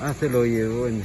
Ah, se lo llevó. en-